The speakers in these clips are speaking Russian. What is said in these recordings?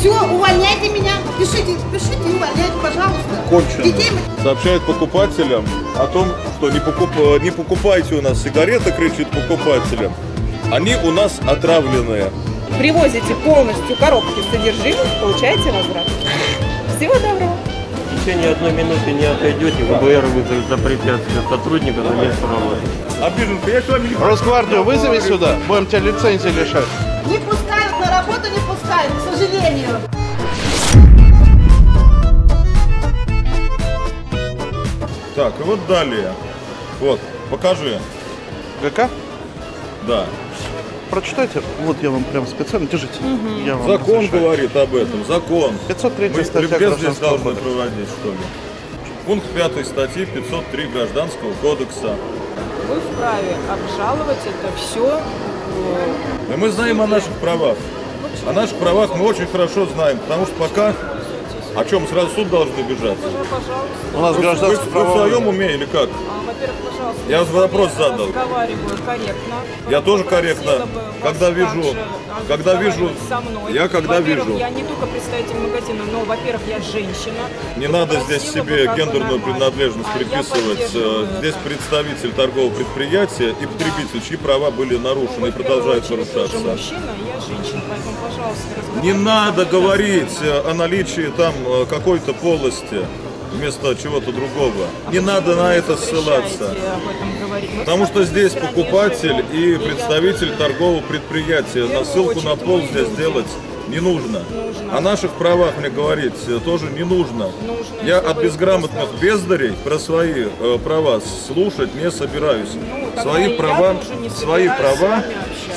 Все, увольняйте меня. Пишите, пишите, увольняйте, пожалуйста. Кончено. Детей Сообщает покупателям о том, что не, покуп- э, не покупайте у нас сигареты, кричит покупателям. Они у нас отравленные. Привозите полностью коробки с содержимым, получаете возврат. Всего доброго. В течение одной минуты не отойдете, ВБР вызовет за препятствие сотрудника за место работы. Обиженка, я с вами не Росгвардию вызови сюда, будем тебя лицензии лишать. Не пускают на работу, не пускают, к сожалению. Так, и вот далее. Вот, покажи. ГК? Да. Прочитайте, вот я вам прям специально, держите. Я вам Закон разрешаю. говорит об этом, закон. 503 Мы статья здесь должны кодекса. проводить, что ли? Пункт 5 статьи 503 Гражданского кодекса. Вы вправе обжаловать это все. И мы знаем о наших правах. О наших правах мы очень хорошо знаем, потому что пока... О чем, сразу суд должны бежать? У нас Вы, гражданское вы в своем уме или как? Во-первых, пожалуйста. Я вопрос задал. разговариваю корректно. Я тоже корректно. Когда вижу- когда вижу- со мной. я когда вижу. Я не только представитель магазина, но, во-первых, я женщина. Не надо здесь себе гендерную принадлежность А приписывать. Э, Здесь представитель торгового предприятия и потребитель, чьи права были нарушены и продолжают нарушаться. мужчина, я женщина, поэтому, пожалуйста, Не надо говорить о наличии там э, какой-то полости вместо чего-то другого. Не А надо почему на это ссылаться. Потому что здесь покупатель и представитель торгового предприятия. На ссылку на пол здесь делать не нужно. Нужно. О наших правах мне говорить э, тоже не нужно. Нужно, Я от безграмотных просто- бездарей про свои э, права слушать не собираюсь. Ну, свои права, не свои права,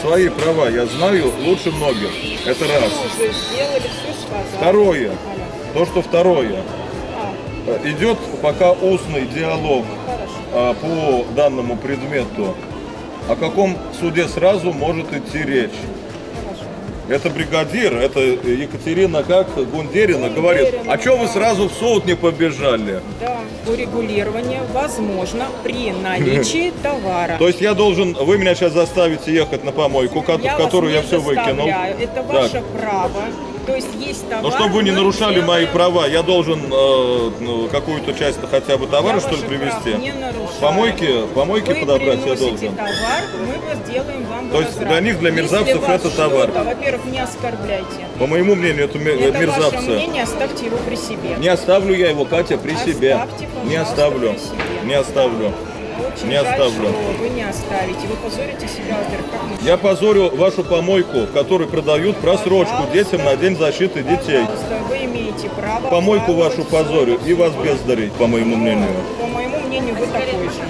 свои права я знаю лучше многих. Это раз. Сделали. Второе. То, что второе. Идет пока устный диалог хорошо. а, по данному предмету. О каком суде сразу может идти речь? Хорошо. Это бригадир, это Екатерина как Гундерина говорит, а что вы сразу в суд не побежали? Да, урегулирование возможно при наличии товара. То есть я должен, вы меня сейчас заставите ехать на помойку, в которую я все выкинул. Это Так. ваше право. То есть есть товар. Но чтобы вы не нарушали мои делаем- права, я должен э, ну, какую-то часть хотя бы товара, Я что ли, привезти? не нарушаю. Помойки, помойки Вы подобрать я должен. товар, мы вас делаем вам То есть для них, для мерзавцев это товар. Во-первых, не оскорбляйте. По моему мнению, это Это ваше мерзавцы. мнение, оставьте его при себе. Не оставлю я его, Катя, при себе. Оставьте, Не пожалуйста, оставлю. себе. Не оставлю. Очень Не жаль, оставлю. что вы не оставите. Вы позорите себя, во-первых, как мужчина. Я позорю вашу помойку, в которой продают просрочку Пожалуйста. детям на День защиты детей. Пожалуйста, вы имеете право Помойку вашу позорю и вас бездарей, по моему мнению. По моему мнению, вы такой же.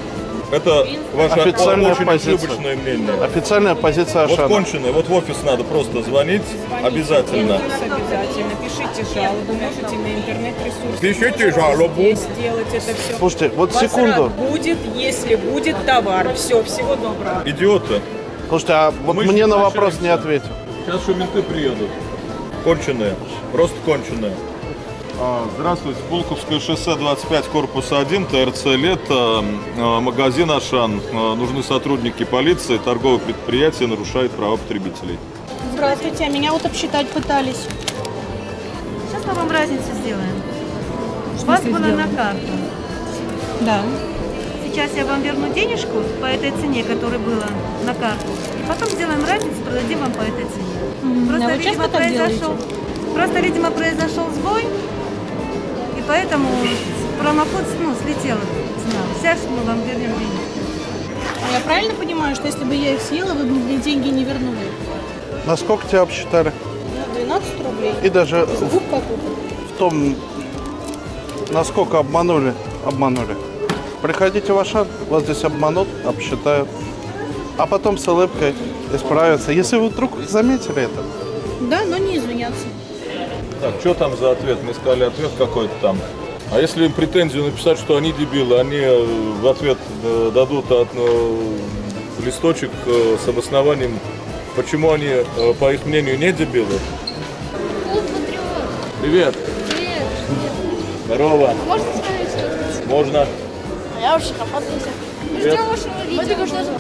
Это ваше Официальная очень позиция. мнение. Официальная позиция Вот Ашана. конченые, вот в офис надо просто звонить Звоните обязательно. обязательно. Пишите жалобу, можете на интернет-ресурсе. Пишите жалобу. Сделать это все. Слушайте, вот Возврат секунду. будет, если будет товар. Все, всего доброго. Идиоты. Слушайте, а вот Мы мне на вопрос не ответил. Сейчас еще менты приедут. Конченые. Просто конченые. А, Здравствуйте. Пулковское шоссе 25, корпус 1, ТРЦ «Лето», а, магазин «Ашан». А, Нужны сотрудники полиции, торговое предприятие нарушает права потребителей. Здравствуйте, а меня вот обсчитать пытались. Сейчас мы вам разницу сделаем. У вас было на карту. Да. Сейчас я вам верну денежку по этой цене, которая была на карту. И потом сделаем разницу, продадим вам по этой цене. Просто, А видимо, произошел, просто, видимо, произошел сбой, поэтому промокод ну, слетел цена. Сейчас мы вам вернем денежку. А я правильно понимаю, что если бы я их съела, вы бы мне деньги не вернули? Насколько тебя обсчитали? На 12 рублей. И даже в в том, насколько обманули, обманули. Приходите в Ашан, вас здесь обманут, обсчитают. А потом с улыбкой исправятся. Если вы вдруг заметили это, Да, но не извиняться. Так, что там за ответ? Мы сказали ответ какой-то там. А если им претензию написать, что они дебилы, они э, в ответ э, дадут от, э, листочек э, с обоснованием, почему они, э, по их мнению, не дебилы? Привет. Привет. Здорово. Можно сказать что-то? Можно. Я уже. Привет. Ждем вашего видео.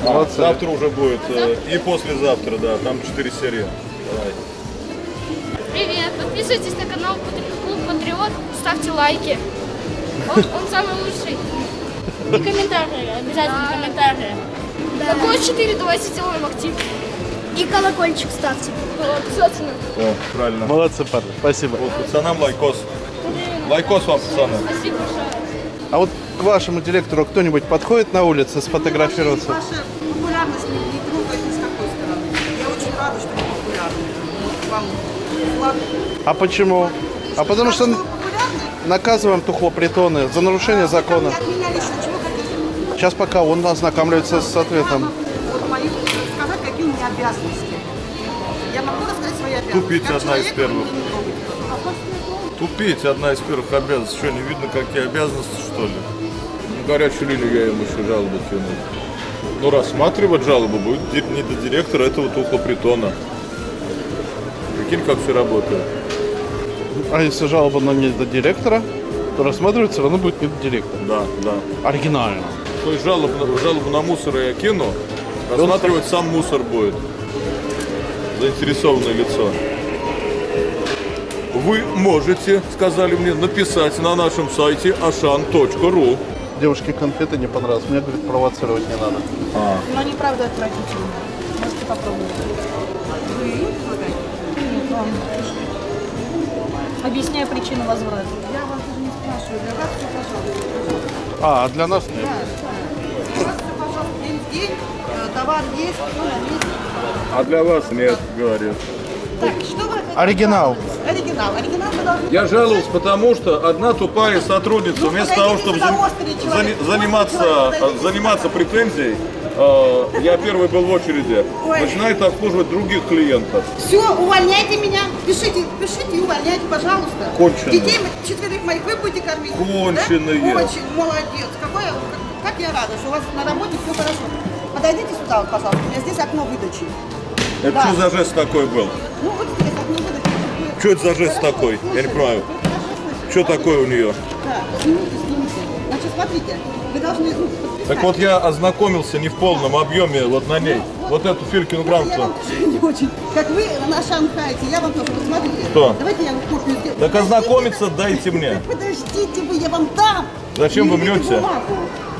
А, Молодцы. завтра уже будет. э, И послезавтра, да. Там 4 серии. Давай. Подписывайтесь на канал Клуб Патриот, ставьте лайки. Он, он самый лучший. И комментарии, обязательно комментарии. Какой 4, давайте сделаем актив. И колокольчик ставьте. Обязательно. О, правильно. Молодцы, парни. Спасибо. Вот пацанам лайкос. Лайкос вам, пацаны. Спасибо большое. А вот к вашему директору кто-нибудь подходит на улице сфотографироваться? Ваша популярность не, не трогает ни с какой стороны. Я очень рада, что вы популярны. Вам флаг. А почему? А потому что наказываем тухлопритоны за нарушение закона. Сейчас пока он ознакомливается с ответом. Вот мои, сказать, какие у меня обязанности. Я могу рассказать свои обязанности. Тупить одна из первых. трогаете. Тупить одна из первых обязанностей. Что, не видно, какие обязанности, что ли? На горячую линию я ему еще жалобу кинул. Ну, рассматривать жалобу будет не до директора этого тухлопритона. Прикинь, как все работает. А если жалоба на не до директора, то рассматривать все равно будет не до директора. Да, да. Оригинально. То есть жалобу, на- жалобу на мусор я кину, рассматривать сам мусор будет. Заинтересованное лицо. Вы можете, сказали мне, написать на нашем сайте ashan.ru. Девушке конфеты не понравилось. Мне, говорит, провоцировать не надо. Но они правда отвратительны. Можете попробовать. Вы предлагаете? Объясняю причину возврата. Я вас даже не спрашиваю. Для вас все, пожалуйста. А, а для нас нет. Для вас все, пожалуйста. День в день. э, Товар есть, ну, на месте. А для вас нет, говорит. Так, что вы? Оригинал. Оригинал. Оригинал вы должны... Я жаловался, потому что одна тупая сотрудница, вместо того, чтобы зани- заниматься, заниматься претензией, э, я первый был в очереди, Ой. начинает обслуживать других клиентов. Все, увольняйте меня. Пишите, пишите и увольняйте, пожалуйста. Конченые. Детей четверых моих вы будете кормить. Конченые. Да? Очень молодец. Какой, как, я рада, что у вас на работе все хорошо. Подойдите сюда, вот, пожалуйста. У меня здесь окно выдачи. Это Да. что за жест такой был? Ну, вот здесь окно выдачи. Вы- Что это за жест Хорошо, такой? Я не понимаю. Что такое у нее? Да, снимите, снимите. Значит, смотрите, вы должны ну. Так вот я ознакомился не в полном объеме вот на ней. Вот эту Филькину Я грамоту. очень. Как вы на Шанхайте, я вам тоже, посмотрите. Что? Давайте я вам копию сделаю. Так ознакомиться дайте мне. Подождите вы, я вам дам. Зачем вы мнете?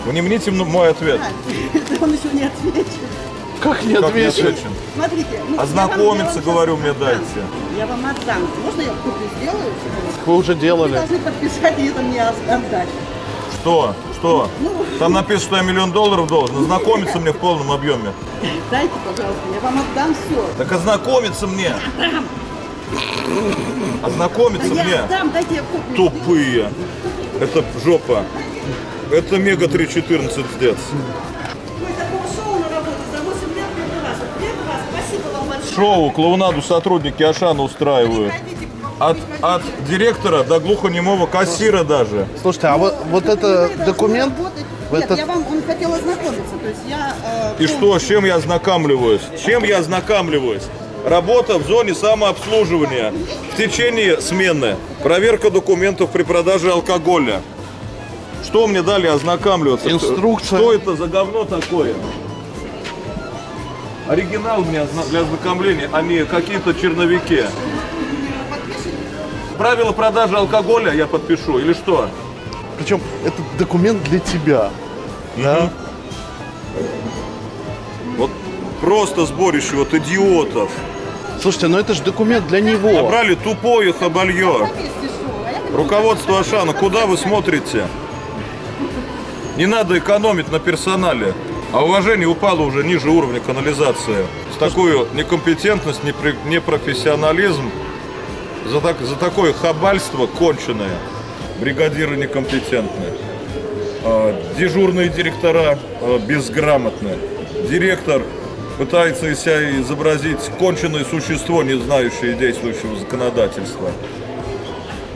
Вы не мните мой ответ. Это он еще не ответил. Как не отвечу? отвечен? Смотрите. ну, Ознакомиться, говорю, мне дайте. Я вам отдам. Можно я копию сделаю? Вы уже Вы делали. должны подписать и это мне отдать. Что? Что? Там написано, что я миллион долларов должен. Ознакомиться мне в полном объеме. Дайте, пожалуйста, я вам отдам все. Так ознакомиться мне. Ознакомиться Я мне. отдам, дайте я сделаю. Тупые. Это жопа. Это мега 314 дец. Ой, такого шоу на работе за 8 лет первый раз. Вот Первый раз. Спасибо вам большое. Шоу, клоунаду сотрудники Ашана устраивают. От, от директора до глухонемого кассира даже. Слушайте, а вот, вот это документ? Нет, этот- я вам, он хотел ознакомиться. То есть я... э, И что, с чем я ознакомливаюсь? Чем я ознакомливаюсь? Работа в зоне самообслуживания в течение смены. Проверка документов при продаже алкоголя. Что мне дали ознакомливаться? Инструкция. Что это за говно такое? Оригинал мне для ознакомления, а не какие-то черновики. Правила продажи алкоголя я подпишу или что? Причем это документ для тебя. Да? Вот просто сборище вот идиотов. Слушайте, ну это же документ для него. Набрали тупое хабалье. Руководство Ашана, куда вы смотрите? Не надо экономить на персонале. А уважение упало уже ниже уровня канализации. С такую некомпетентность, непри- непрофессионализм, за, так- за такое хабальство конченое. Бригадиры некомпетентные. А, Дежурные директора а, безграмотные. Директор пытается из себя изобразить конченое существо, не знающее действующего законодательства.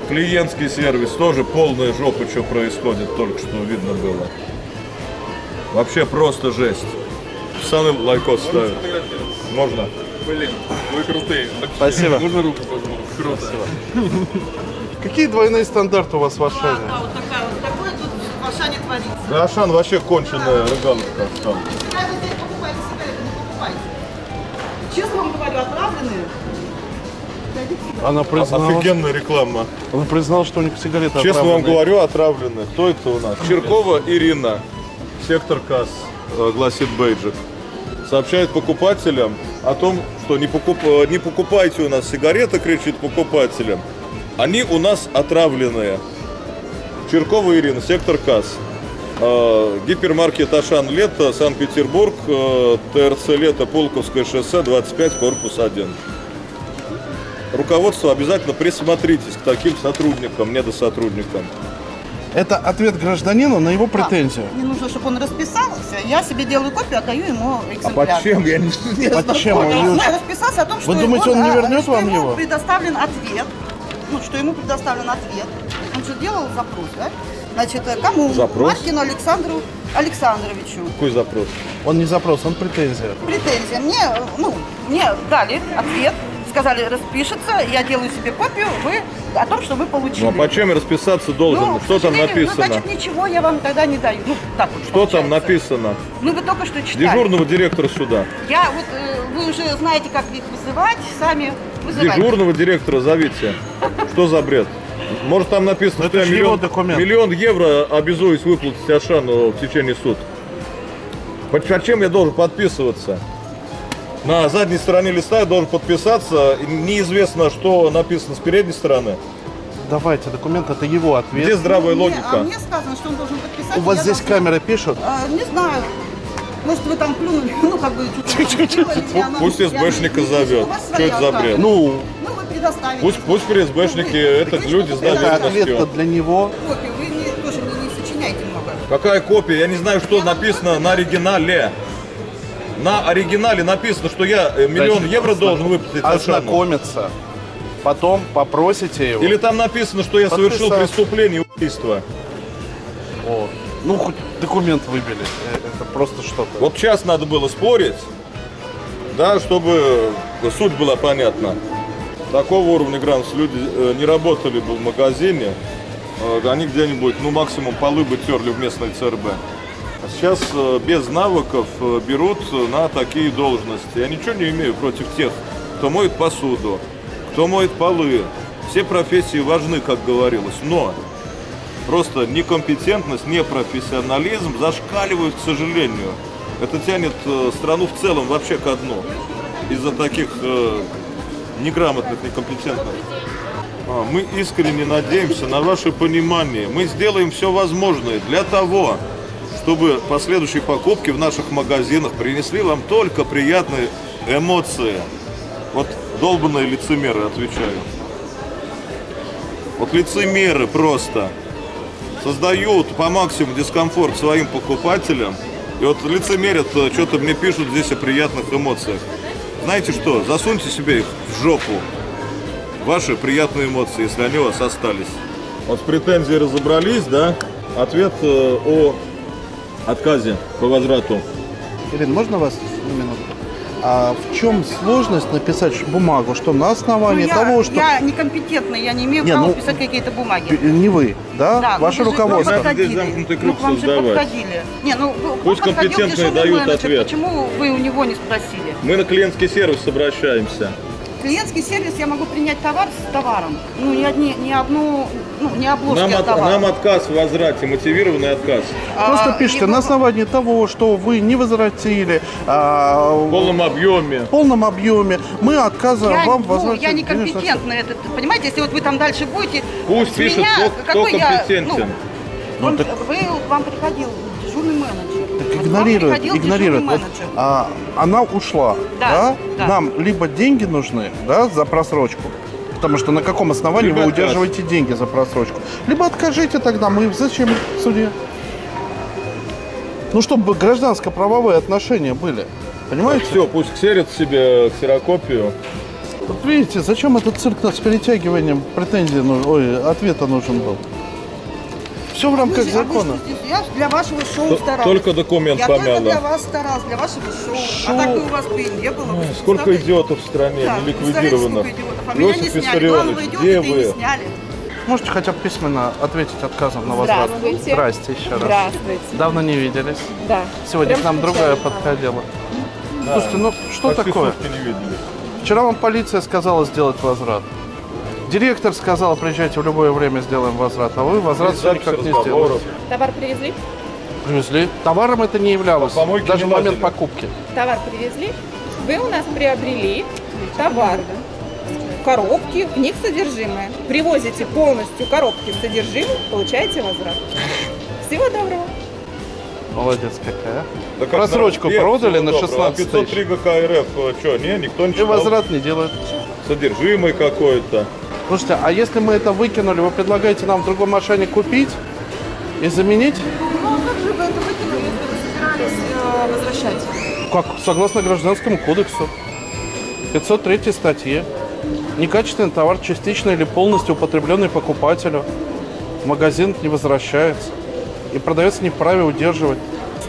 Клиентский сервис тоже полная жопа, что происходит, только что видно было. Вообще просто жесть. Пацаны лайкос ставят. Можно? Блин, вы крутые. Спасибо. Можно руку пожму? Круто. Какие двойные стандарты у вас в Ашане? А вот такая вот такое тут в Ашане творится. Да, Ашан вообще конченая рыгаловка. Ашан. Когда вы здесь покупаете сигареты, не покупайте. Честно вам говорю, отравленные. Она призналась, Офигенная реклама. она призналась, что у них сигареты Честно вам отравленные. говорю, отравлены. Кто это у нас? Черкова Ирина. Сектор КАС, э, гласит бейджик. Сообщает покупателям о том, что не, покуп- э, не покупайте у нас сигареты, кричит покупателям. Они у нас отравленные. Черкова Ирина, сектор КАС. Э, Гипермаркет Ашан Лето, Санкт-Петербург, э, ТРЦ Лето, Пулковское шоссе, 25, корпус 1. Руководство обязательно присмотритесь к таким сотрудникам, недосотрудникам. Это ответ гражданину на его претензию. Мне нужно, чтобы он расписался. Я себе делаю копию, отдаю ему А экземпляр. под чем? Я не, знаю. Под чем? Вот, Он расписался о том, что, думаете, он не а, вернет вам ему его? предоставлен ответ. Ну, что ему предоставлен ответ. Он же делал запрос, да? Значит, э, кому? Запрос? Маткину Александру Александровичу. Какой запрос? Он не запрос, он претензия. Претензия. Мне, э, ну, мне дали ответ. Сказали, распишется, я делаю себе копию, вы о том, что вы получили. Ну а по чем я расписаться должен? Ну, что там сожалению, написано? Ну, значит, ничего я вам тогда не даю. Ну, так вот что там получается. написано? Ну, вы только что читали. Дежурного директора суда. Я вот, э, вы уже знаете, как их вызывать, сами вызывайте. Дежурного директора зовите. Что за бред? Может там написано, Это что я миллион, миллион евро обязуюсь выплатить Ашану в течение суток. По по чем я должен подписываться? На задней стороне листа я должен подписаться. Неизвестно, что написано с передней стороны. Давайте, документ, это его ответ. Где здравая Мне- логика? а мне сказано, что он должен подписать. У вас здесь должна- камеры пишут? А, не знаю. Может, вы там плюнули, ну, как бы, оно- Пусть СБшника не- зовет. Что это за бред? Ну, Ну, вы предоставите. Пусть, пусть при СБшники, Вы- это люди что-то это ответ для него. Копию, вы тоже не, не сочиняйте много. Какая копия? Я не знаю, что написано на оригинале. На оригинале написано, что я э, миллион Значит, евро должен выплатить. Ознакомиться. Потом попросите его. Или там написано, что я совершил Подписаться. преступление убийства. О, ну, хоть документ выбили. Э, Это просто что-то. Вот сейчас надо было спорить, да, чтобы суть была понятна. Такого уровня грамотности люди э, не работали бы в магазине, э, они где-нибудь, ну, максимум полы бы терли в местной ЦРБ. Сейчас э, без навыков э, берут на такие должности. Я ничего не имею против тех, кто моет посуду, кто моет полы. Все профессии важны, как говорилось, но просто некомпетентность, непрофессионализм зашкаливают, к сожалению. Это тянет э, страну в целом вообще ко дну из-за таких э, неграмотных, некомпетентных. А, Мы искренне надеемся на ваше понимание. Мы сделаем все возможное для того, чтобы последующие покупки в наших магазинах принесли вам только приятные эмоции. Вот долбанные лицемеры, отвечаю. Вот лицемеры просто создают по максимуму дискомфорт своим покупателям. И вот лицемерят, э, что-то мне пишут здесь о приятных эмоциях. Знаете что, засуньте себе их в жопу. Ваши приятные эмоции, если они у вас остались. Вот с претензией разобрались, да? Ответ э, о отказе по возврату. Ирина, можно вас на минутку? А в чем сложность написать бумагу, что на основании Ну, я, того, что... я некомпетентная, я не имею Не, права ну, писать какие-то бумаги. Не вы, да? Да, Ваше ну, же к вам руководство. Здесь подходили. замкнутый круг Ну, же создавать. подходили. Не, ну, Пусть подходил компетентные дают менеджер, ответ. Почему вы у него не спросили? Мы на клиентский сервис обращаемся. Клиентский сервис я могу принять товар с товаром. Ну, ни, одни, ни одну, ну, не обложки Нам, от товара. нам отказ в возврате, мотивированный отказ. Просто А, пишите, его- на основании того, что вы не возвратили а, В полном объеме. в полном объеме, мы отказываем Я, вам ну, возвратить я некомпетентна, это, понимаете, если вот вы там дальше будете, Пусть пишет, меня, кто- кто какой я, компетентен. ну, он- вы, вам приходил дежурный менеджер. Так игнорирует, игнорирует. Вот, а, она ушла, Да, да? да. Нам либо деньги нужны, да, за просрочку, потому что на каком основании Либо вы отказ. удерживаете деньги за просрочку, либо откажите тогда, мы зачем в суде? Ну, чтобы гражданско-правовые отношения были. Понимаете? Все, пусть ксерит себе ксерокопию. Вот видите, зачем этот цирк с перетягиванием претензий, ну, ой, ответа нужен был? Все в рамках а вы закона. что здесь? Я для вашего шоу Т- старалась. только документ я помяла. только для вас старалась, для вашего шоу. Шоу. А так бы у вас бы и не было. вы Сколько представляете? идиотов в стране, Да, не вы представляете, ликвидированных. сколько идиотов? А меня не Иосиф сняли. Главного Виссарионович, где и не вы? сняли. Можете хотя бы письменно ответить отказом на возврат? Здравствуйте. Здрасте еще раз. Здравствуйте. Давно не виделись. Да. Сегодня к нам другая подходила. Слушайте, ну что такое? не. Вчера вам полиция сказала сделать возврат. Директор сказал, приезжайте в любое время, сделаем возврат. А вы возврат все никак не сделали. Товар привезли? Привезли. Товаром это не являлось. По помойке даже не в момент лазили. покупки. Товар привезли? Вы у нас приобрели товар. Коробки, в них содержимое. Привозите полностью коробки с содержимым, получаете возврат. Всего доброго. Молодец какая. Да как Просрочку на- продали на доброго. 16 А 503 тысяч. ГК РФ, что, не, никто не И возврат не делают. Содержимое какое-то. Слушайте, а если мы это выкинули, вы предлагаете нам в другой машине купить и заменить? Ну, а как же вы это выкинули, если вы собирались возвращать? Как? Согласно Гражданскому кодексу. 503 статье. Некачественный товар частично или полностью употребленный покупателю в магазин не возвращается. И продавец не вправе удерживать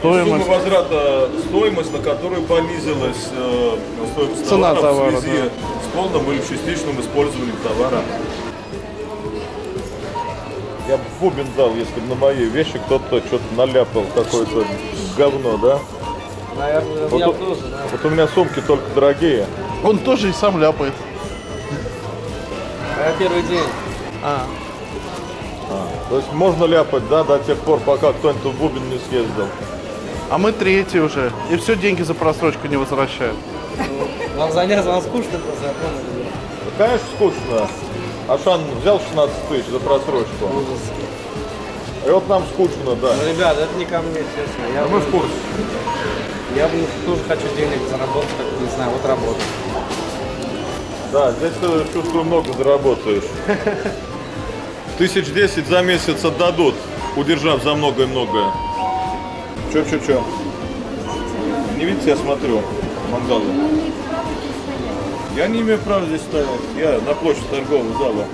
Сумма стоимость. возврата, стоимость, на которую понизилась э, стоимость Цена товара, товара, в связи с полным или частичным использованием товара. Я бы бубен дал, если бы на моей вещи кто-то что-то наляпал, какое-то говно, да? Наверное, Вот, я у- тоже, да. вот у меня сумки только дорогие. Он тоже и сам ляпает. А я первый день. А, То есть можно ляпать, да, до тех пор, пока кто-нибудь в бубен не съездил. а мы третий уже. И все деньги за просрочку не возвращают. Вам заняться, вам скучно просто, я понял. Конечно, скучно. Ашан взял 16 тысяч за просрочку. Ужас. И вот нам скучно, да. Ну, ребят, это не ко мне, честно. Я, А мы в курсе. я бы тоже хочу денег заработать, как не знаю, вот работать. Да, здесь э, чувствую много заработаешь. Тысяч десять за месяц отдадут, удержав за многое-многое. Чё, чё, чё? Не видите, я смотрю, мангалы. Я не имею права здесь стоять. Я на площади торгового зала.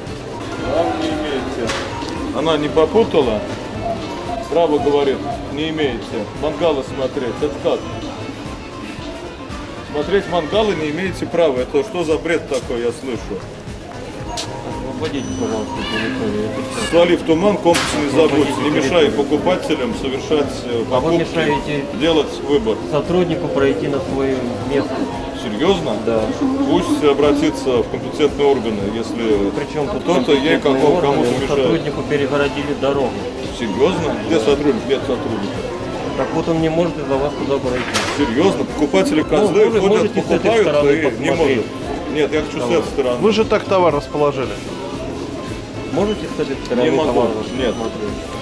Права не имеете. Она не попутала? Право говорит, не имеете. Мангалы смотреть. Это как? Смотреть мангалы не имеете права. Это что за бред такой, я слышу? Освободите, пожалуйста, территорию. Это всё. Свали в туман, комплекс не забудь. Не мешай покупателям совершать э, А покупки, мешаете делать выбор. сотруднику пройти на свое место. Серьезно? Да. Пусть обратится в компетентные органы, если Причем кто-то ей кому-то мешает. сотруднику перегородили дорогу. Серьезно? Где сотрудник? Нет сотрудника. Так вот он не может из-за вас туда пройти. Серьезно? Покупатели козлы вы ходят, покупают стороны и не могут. Нет, я хочу с этой стороны. Вы же так товар расположили. Можете этой стороны Не могу. Нет.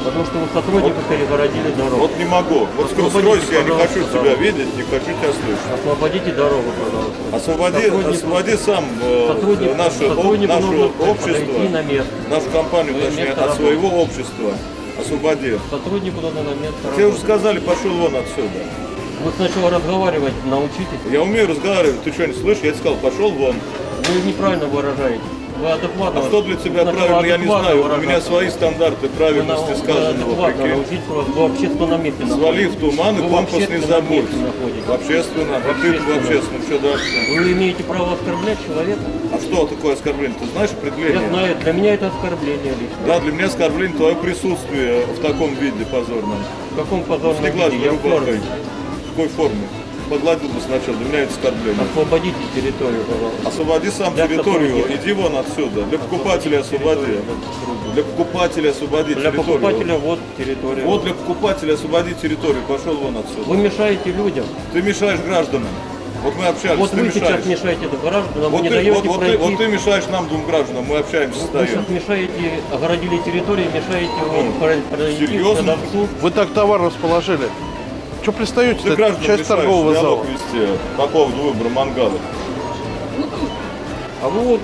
Потому что вы сотруднику перегородили дорогу. Вот не могу. Вот скройся, я не хочу тебя дорогу. видеть, не хочу тебя слышать. Освободите дорогу, пожалуйста. Освободи, Сотруднику- освободи сам э, Сотруднику- наше, сотруднику наше общество, на место. нашу компанию, Свое точнее, от работы. своего общества. Освободи. Сотруднику надо на место Тебе уже сказали, пошел вон отсюда. Вы сначала разговаривать научитесь. Я умею разговаривать, ты что, не слышишь? Я тебе сказал, пошел вон. Вы неправильно выражаете. Вы адекватно. А что для тебя сначала правильно, я не адекватно знаю. У меня свои стандарты Вы правильности вы сказанного. адекватно прикинь. научитесь, вы общественном месте Свали в туман и Вы компас не общественном забудь. В общественно, а ты в общественном. общественном. Что дальше? Вы имеете право оскорблять человека? А что такое оскорбление? Ты знаешь определение? Я знаю, для меня это оскорбление лично. Да, для меня оскорбление твое присутствие в таком виде позорном. В каком позорном виде? Я в форме. В какой форме? Погладил бы сначала, для меня это оскорбление. Освободите территорию, пожалуйста. Освободи сам Для территорию, иди вон отсюда. Для покупателя освободи. Для покупателя освободи Для территорию. покупателя вот территория. Вот для покупателя освободи территорию, пошел вон отсюда. Вы мешаете людям. Ты мешаешь гражданам. Вот мы общались, Вот ты вы мешаешь. сейчас мешаете гражданам, вы Вот не ты, даете вот, вот ты, вот ты мешаешь нам, двум гражданам, мы общаемся, Вы стоим. сейчас мешаете, огородили территорию, мешаете Ну, про- пройти серьезно? продавцу. Вы так товар расположили. Что пристаете? Это часть торгового зала. вести по поводу выбора мангала. А вы вот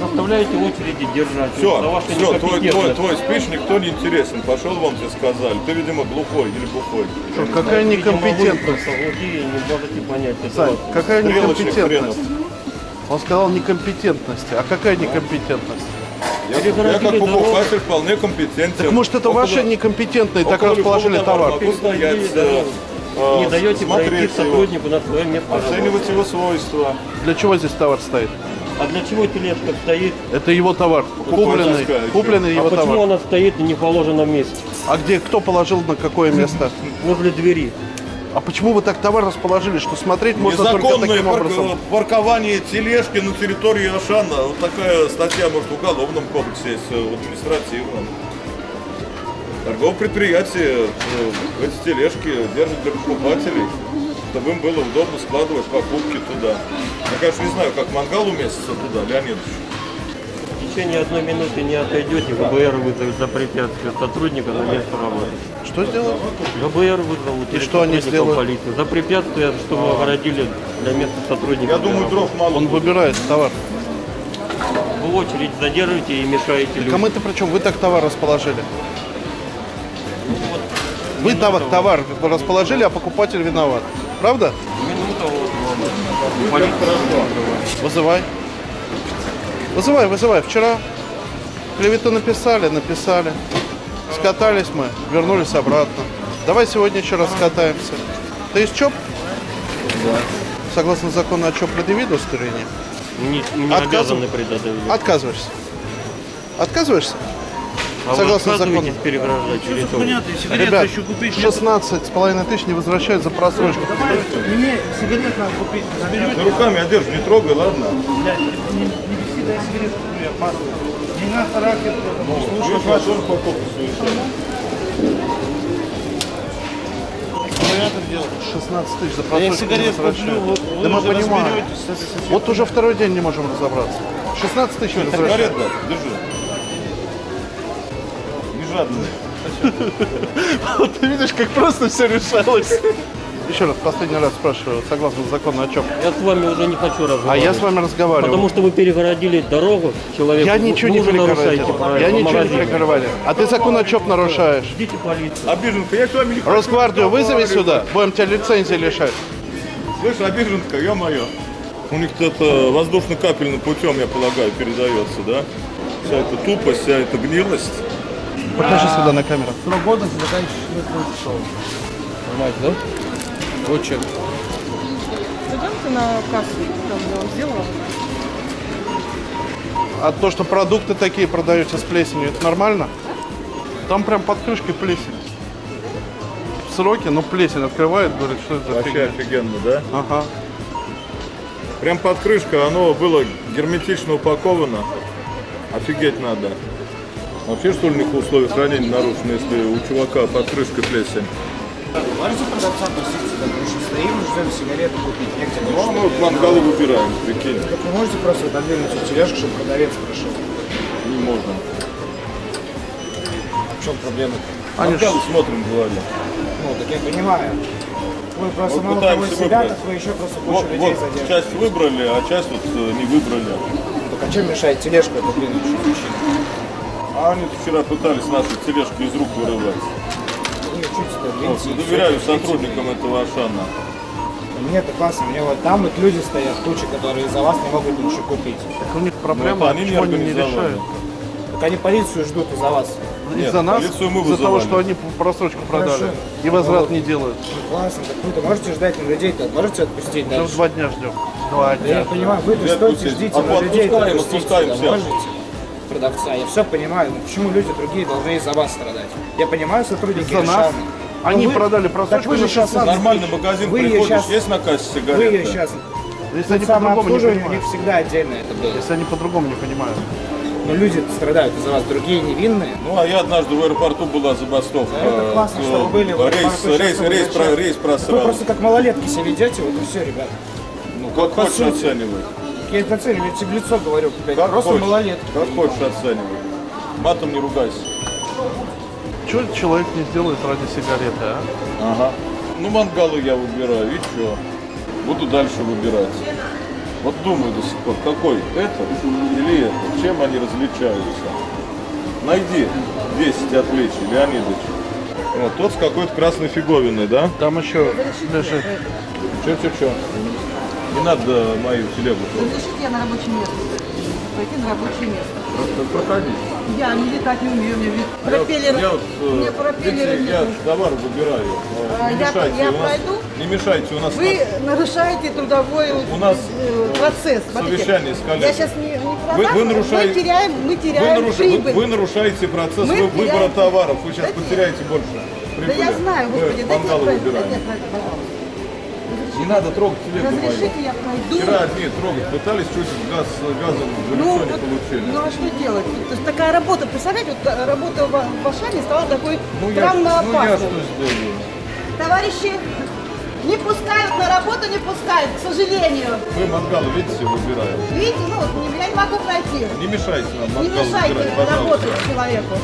заставляете очереди держать. Все, за все, твой, твой, некомпетентность. твой спич никто не интересен. Пошел вон, тебе сказали. Ты, видимо, глухой или бухой. Что, какая Видимо, вы некомпетентность? не можете понять Сань, какая некомпетентность? Он сказал некомпетентности. А какая некомпетентность? Я, я как покупатель вполне компетентен. Так может это Около- ваши некомпетентные так расположили товар? Могу стоять, Не даете пройти сотруднику на свое место работы. оценивать его свойства. Для чего здесь товар стоит? А для чего тележка стоит? Это его товар. Купленный, Покупательская, купленный А его почему товар. она стоит не в положенном месте? А где, кто положил на какое место? Возле двери. А почему вы так товар расположили, что смотреть можно только Незаконное таким парк- образом? паркование тележки на территории Ашана. Вот такая статья, может, в уголовном кодексе есть, э, в административном. Торговое предприятие э, эти тележки держит для покупателей, чтобы им было удобно складывать покупки туда. Я, конечно, не знаю, как мангал уместится туда, Леонидович. В течение одной минуты не отойдете, ГБР вызовет за препятствие сотрудника на место работы. Что сделают? ГБР вызовут И что они сделают? полиции. За препятствие, что вы огородили для места сотрудника. Я думаю, дров мало. Он выбирает товар. Вы очередь задерживаете и мешаете А людям. мы-то причем? Вы так товар расположили. Вы товар, товар расположили, а покупатель виноват. Правда? Минута вот. Вызывай. Вызывай, вызывай. Вчера клевету написали, написали. Скатались мы, вернулись обратно. Давай сегодня еще раз скатаемся. Ты из ЧОП? Согласно закону о ЧОП предъяви удостоверение? Не, не Отказывай. обязаны предоставить. Отказываешься. Отказываешься? А отказываетесь закону. переграждать? Ребят, 16 с половиной тысяч не возвращают за просрочку. Мне сигарет надо купить. Заберете? Ну, руками одежду не трогай, ладно? Блядь, не, не виси, дай сигарету курю, опаздываю. Не надо ракет. Слушай, вашу покупку совершенно. 16 тысяч за Я просрочку сигарет возвращают. куплю, вот Да мы уже понимаем. Вот уже второй день не можем разобраться. 16 тысяч не Сигарет возвращают. да, держи. Жадный. Вот ты видишь, как просто все решалось. Еще раз, последний раз спрашиваю, согласно закону о чем? Я с вами уже не хочу разговаривать. А я с вами разговариваю. Потому что вы перегородили дорогу человеку. Я ничего не перегородил. Я ничего не перегородил. А ты закон о ЧОП нарушаешь. Ждите полицию. Обиженка, я с вами не хочу Росгвардию вызови сюда, будем тебя лицензии лишать. Слышь, обиженка, ё-моё. У них это воздушно-капельным путем, я полагаю, передается, да? Вся эта тупость, вся эта гнилость. Покажи сюда на камеру. Срок годности заканчивается шоу. Понимаете, да? Вот чек. Идемте на кассу, там я вам сделала. А то, что продукты такие продаете с плесенью, это нормально? Там прям под крышкой плесень. Сроки, но плесень открывает, говорит, что это за Вообще фигня. офигенно, да? Ага. Прям под крышкой оно было герметично упаковано. Офигеть надо. Вообще, что ли, у них условия хранения нарушены, если у чувака под крышкой плесень? Можете продавца попросить, потому что стоим, ждем сигареты купить, негде Ну, а мы вот мангалу выбираем, прикинь. Так вы можете просто отодвинуть эту тележку, чтобы продавец прошел? Не можно. В чем проблема? Мангалу смотрим, говорим. Ну, так я понимаю. Вы просто Вот мало того себя, выбрать. так вы еще просто кучу Вот, людей вот задержите. часть выбрали, а часть вот э, не выбрали. Так а чем мешает тележку отодвинуть чуть мужчина? А они вчера пытались наши тележки из рук вырывать. Ну, чуть Вот, и доверяю сотрудникам этого Ашана. Мне это классно, мне вот там вот люди стоят, куча, которые за вас не могут ничего купить. Так у них Ну, проблема, они не они не решают? Так они полицию ждут из-за вас. Нет, Из-за нас, полицию мы из-за того, что они просрочку продали Хорошо. и возврат Вот. не делают. Ну, классно, так круто. Можете ждать на людей-то, можете отпустить дальше? два дня ждем. Два Да я дня. понимаю, вы Ребят, стойте, ждите, а но людей отпускаем, отпустите, отпускаем да, всех. можете? Продавца, я все понимаю, но почему люди другие должны из-за вас страдать? Я понимаю, сотрудники Из-за нас. Решаны. Но Они вы- продали Так просрочку вы же сейчас 16 Нормальный магазин Вы приходишь, щас- есть на кассе Вы сигареты? ее сейчас... Если они по-другому не обслуживание у них понимают. всегда отдельно это было. Если они по-другому не понимают. Но люди страдают из-за вас, другие невинные. Ну, а я однажды в аэропорту была забастовка. Да, это классно, Э, что вы были в Рейс, аэропорту, рейс, сейчас рейс, вы про- рейс Вы просрал. просто как малолетки себя ведете, вот и все, ребят. Ну, как по хочешь сути. оценивай. Я это оцениваю, я тебе в лицо говорю, блядь, Как просто хочешь. малолетки. Как хочешь оценивай. Матом не ругайся. Что человек не сделает ради сигареты, а? Ага. Ну, мангалы я выбираю, и чё? Буду дальше выбирать. Вот думаю до сих пор, какой, это или это, чем они различаются. Найди 10 отличий, Леонидович. Вот, тот с какой-то красной фиговиной, да? Там еще лежит. Чё? Не надо мою телегу трогать. Разрешите я на рабочее место? Пойти на рабочее место. Просто проходи. Я не летать не умею, меня вид Я- пропеллер. Я, вот, э, у меня пропеллера видите, я товар выбираю. Э, А, Не я- мешайте, я у нас, пройду? не мешайте, у нас Вы нарушаете трудовой У нас э, процесс. Совещание с коллегами. Я сейчас не, не Вы- продам, вы нарушаете- мы теряем, мы Вы, теряем наруш- вы- прибыль. вы нарушаете процесс Мы вы- выбора теряем- товаров. Вы сейчас Да нет. потеряете больше прибыли. я знаю, господи, дайте я пройду, дайте я пройду, пожалуйста. Не надо трогать телегу мою. Разрешите, я пройду. Вчера одни трогать пытались, чуть газ, газом в лицо Ну, не вот, получили. ну а что делать? То есть такая работа, представляете, вот э, работа в, в Ашане стала такой Ну я, странно ну я опасной. что сделаю? Товарищи, не пускают на работу, не пускают, к сожалению. Мы мангалы, видите, выбираем. Видите, ну, я не могу пройти. Не мешайте нам Не мангалы мешайте выбирать, работать человеку.